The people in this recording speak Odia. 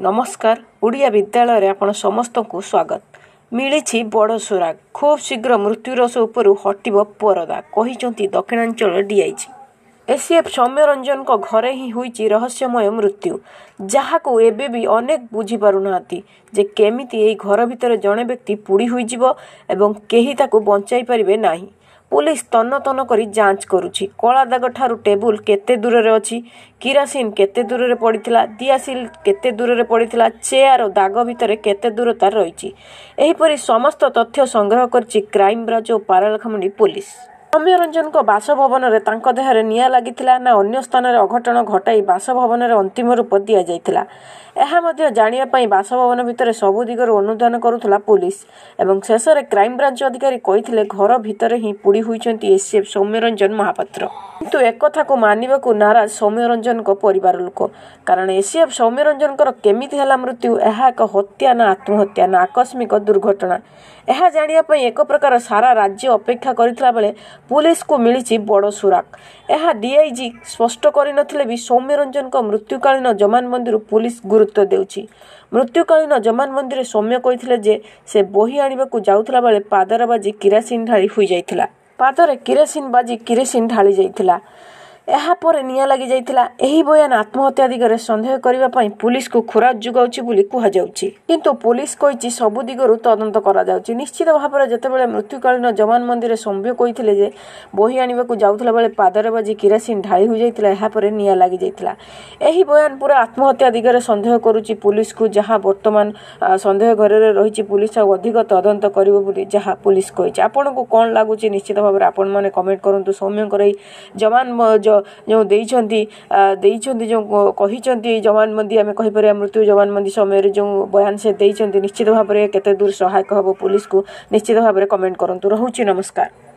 ନମସ୍କାର ଓଡ଼ିଆ ବିଦ୍ୟାଳୟରେ ଆପଣ ସମସ୍ତଙ୍କୁ ସ୍ୱାଗତ। ମିଳିଛି ବଡ଼ ସୁରାଗ। ଖୁବ୍ ଶୀଘ୍ର ମୃତ୍ୟୁରସ ଉପରୁ ହଟିବ ପରଦା କହିଛନ୍ତି ଦକ୍ଷିଣାଞ୍ଚଳ ଡିଆଇଜି। ଏସିଏଫ୍ ସୌମ୍ୟରଞ୍ଜନଙ୍କ ଘରେ ହିଁ ହୋଇଛି ରହସ୍ୟମୟ ମୃତ୍ୟୁ। ଯାହାକୁ ଏବେ ବି ଅନେକ ବୁଝିପାରୁନାହାନ୍ତି ଯେ କେମିତି ଏହି ଘର ଭିତରେ ଜଣେ ବ୍ୟକ୍ତି ପୋଡ଼ି ହୋଇଯିବ ଏବଂ କେହି ତାକୁ ବଞ୍ଚାଇ ପାରିବେ ନାହିଁ। ପୁଲିସ ତନ୍ନ ତନ୍ନ କରି ଯାଞ୍ଚ କରୁଛି। କଳା ଦାଗଠାରୁ ଟେବୁଲ କେତେ ଦୂରରେ ଅଛି କିରାସିନ କେତେ ଦୂରରେ ପଡ଼ିଥିଲା ଦିଆସିଲ କେତେ ଦୂରରେ ପଡ଼ିଥିଲା ଚେୟାର ଓ ଦାଗ ଭିତରେ କେତେ ଦୂରତା ରହିଛି। ଏହିପରି ସମସ୍ତ ତଥ୍ୟ ସଂଗ୍ରହ କରିଛି କ୍ରାଇମବ୍ରାଞ୍ଚ ଓ ପାରଳାଖେମୁଣ୍ଡି ପୁଲିସ। ସୌମ୍ୟରଞ୍ଜନଙ୍କ ବାସଭବନରେ ତାଙ୍କ ଦେହରେ ନିଆଁ ଲାଗିଥିଲା ନା ଅନ୍ୟ ସ୍ଥାନରେ ଅଘଟଣ ଘଟାଇ ବାସଭବନରେ ଅନ୍ତିମ ରୂପ ଦିଆଯାଇଥିଲା। ଏହା ମଧ୍ୟ ଜାଣିବା ପାଇଁ ବାସଭବନ ଭିତରେ ସବୁ ଦିଗରୁ ଅନୁଧ୍ୟାନ କରୁଥିଲା ପୁଲିସ। ଏବଂ ଶେଷରେ କ୍ରାଇମବ୍ରାଞ୍ଚ ଅଧିକାରୀ କହିଥିଲେ ଘର ଭିତରେ ହିଁ ପୋଡ଼ି ହୋଇଛନ୍ତି ଏସିଏଫ୍ ସୌମ୍ୟରଞ୍ଜନ ମହାପାତ୍ର। କିନ୍ତୁ ଏକଥାକୁ ମାନିବାକୁ ନାରାଜ ସୌମ୍ୟରଞ୍ଜନଙ୍କ ପରିବାର ଲୋକ। କାରଣ ଏସିଏଫ୍ ସୌମ୍ୟରଞ୍ଜନଙ୍କର କେମିତି ହେଲା ମୃତ୍ୟୁ ଏହା ଏକ ହତ୍ୟା ନା ଆତ୍ମହତ୍ୟା ନା ଆକସ୍ମିକ ଦୁର୍ଘଟଣା? ଏହା ଜାଣିବା ପାଇଁ ଏକ ପ୍ରକାର ସାରା ରାଜ୍ୟ ଅପେକ୍ଷା କରିଥିଲା ବେଳେ ପୁଲିସକୁ ମିଳିଛି ବଡ଼ ସୁରାକ। ଏହା ଡିଆଇଜି ସ୍ପଷ୍ଟ କରିନଥିଲେ ବି ସୌମ୍ୟରଞ୍ଜନଙ୍କ ମୃତ୍ୟୁକାଳୀନ ଜମାନବନ୍ଦୀରୁ ପୁଲିସ ଗୁରୁତ୍ୱ ଦେଉଛି। ମୃତ୍ୟୁକାଳୀନ ଜମାନବନ୍ଦୀରେ ସୌମ୍ୟ କହିଥିଲେ ଯେ ସେ ବହି ଆଣିବାକୁ ଯାଉଥିଲା ବେଳେ ପାଦରେ ବାଜି କିରାସିନ ଢାଳି ହୋଇଯାଇଥିଲା। ପାଦରେ କିରାସିନ ବାଜି କିରାସିନ ଢାଳି ଯାଇଥିଲା। ଏହାପରେ ନିଆଁ ଲାଗିଯାଇଥିଲା। ଏହି ବୟାନ ଆତ୍ମହତ୍ୟା ଦିଗରେ ସନ୍ଦେହ କରିବା ପାଇଁ ପୁଲିସକୁ ଖୋରାକ ଯୋଗାଉଛି ବୋଲି କୁହାଯାଉଛି। କିନ୍ତୁ ପୁଲିସ କହିଛି ସବୁ ଦିଗରୁ ତଦନ୍ତ କରାଯାଉଛି। ନିଶ୍ଚିତ ଭାବରେ ଯେତେବେଳେ ମୃତ୍ୟୁକାଳୀନ ଜମାନବନ୍ଦୀରେ ସୌମ୍ୟ କହିଥିଲେ ଯେ ବହି ଆଣିବାକୁ ଯାଉଥିଲା ବେଳେ ପାଦରେ ବାଜି କିରାସିନ ଢାଳି ହୋଇଯାଇଥିଲା ଏହାପରେ ନିଆଁ ଲାଗିଯାଇଥିଲା। ଏହି ବୟାନ ପୁରା ଆତ୍ମହତ୍ୟା ଦିଗରେ ସନ୍ଦେହ କରୁଛି ପୁଲିସକୁ ଯାହା ବର୍ତ୍ତମାନ ସନ୍ଦେହ ଘରରେ ରହିଛି ପୁଲିସ ଆଉ ଅଧିକ ତଦନ୍ତ କରିବ ବୋଲି ଯାହା ପୁଲିସ କହିଛି। ଆପଣଙ୍କୁ କ'ଣ ଲାଗୁଛି? ନିଶ୍ଚିତ ଭାବରେ ଆପଣମାନେ କମେଣ୍ଟ କରନ୍ତୁ। ସୌମ୍ୟଙ୍କର ଏହି ଜମାନ ଯେଉଁ ଦେଇଛନ୍ତି ଦେଇଛନ୍ତି ଯେଉଁ କହିଛନ୍ତି ଜବାନବନ୍ଦୀ ଆମେ କହିପାରିବା ମୃତ୍ୟୁ ଜବାନବନ୍ଦୀ ସମୟରେ ଯେଉଁ ବୟାନ ସେ ଦେଇଛନ୍ତି ନିଶ୍ଚିତ ଭାବରେ କେତେ ଦୂର ସହାୟକ ହେବ ପୁଲିସକୁ ନିଶ୍ଚିତ ଭାବରେ କମେଣ୍ଟ କରନ୍ତୁ। ରହୁଛି ନମସ୍କାର।